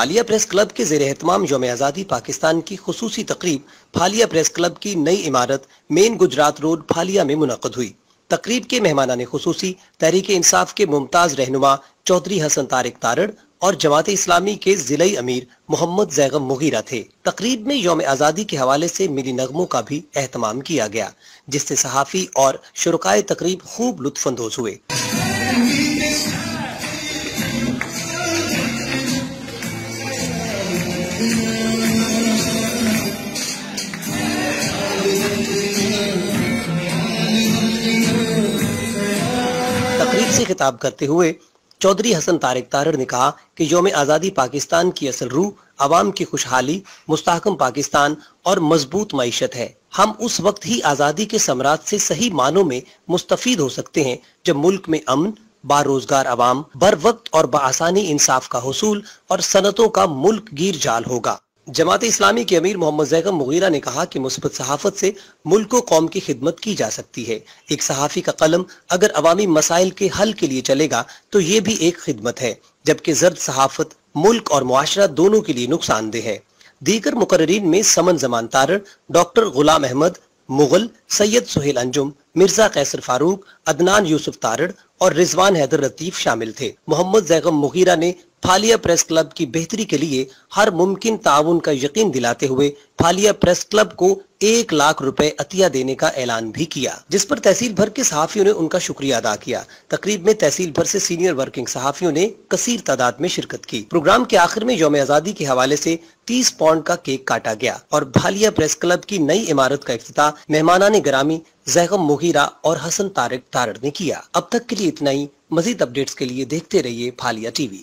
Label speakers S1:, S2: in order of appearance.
S1: بھالیا press club کے زیر اہتمام یوم آزادی پاکستان کی خصوصی تقریب بھالیا پریس کلب کی نئی عمارت مین گجرات روڈ بھالیا میں منعقد ہوئی۔ تقریب کے مہمانان خصوصی، تحریک انصاف کے ممتاز رہنما چودھری حسن طارق تارڑ اور جماعت اسلامی کے ضلعی امیر محمد زیغم مغیرہ تھے۔ تقریب میں یوم آزادی کے حوالے سے ملی نغموں کا بھی اہتمام کیا گیا، جس سے صحافی اور شرکائے تقریب خوب لطف اندوز ہوئے۔ تقریب سے خطاب کرتے ہوئے چودھری حسن طارق تارڑ نے کہا کہ یوم آزادی پاکستان کی اصل روح، عوام کی خوشحالی، مستحکم پاکستان اور مضبوط معیشت ہے۔ ہم اس وقت ہی آزادی کے سمراج سے صحیح معنوں میں مستفید ہو سکتے ہیں جب ملک میں امن بار روزگار عوام بر وقت اور بآسانی انصاف کا حصول اور صنعتوں کا ملک گیر جال ہوگا۔ جماعت اسلامی کے امیر محمد زیغم مغیرہ نے کہا کہ مثبت صحافت سے ملک و قوم کی خدمت کی جا سکتی ہے۔ ایک صحافی کا قلم اگر عوامی مسائل کے حل کے لیے چلے گا تو یہ بھی ایک خدمت ہے، جبکہ زرد صحافت، ملک اور معاشرہ دونوں کے لیے نقصان دہ ہے۔ دیگر مقررین میں سمن زمان تارڑ، ڈاکٹر غلام احمد، مغل، سید سہیل انجم مرزا قیصر فاروق، عدنان یوسف تارڑ اور رضوان حیدر لطیف شامل تھے۔ محمد زیغم مغیرہ نے پھالیا پریس کلب کی بہتری کے لیے ہر ممکن تعاون کا یقین دلاتے ہوئے پھالیا پریس کلب کو ایک لاکھ روپے عطیہ دینے کا اعلان بھی کیا، جس پر تحصیل بھر کے صحافیوں نے ان کا شکریہ ادا کیا۔ تقریب میں تحصیل بھر سے سینئر ورکنگ صحافیوں نے کثیر تعداد میں شرکت کی۔ پروگرام کے آخر میں یوم آزادی کے حوالے سے تیس پاؤنڈ کا کیک کاٹا گیا اور بھالیا پریس کلب کی نئی عمارت کا افتتاح مہمانان گرامی زیغم مغیرہ اور حسن طارق تارڑ نے کیا۔ اب تک کے لیے اتنا ہی۔ مزید اپڈیٹس کے لیے دیکھتے رہیے پھالیا ٹی وی۔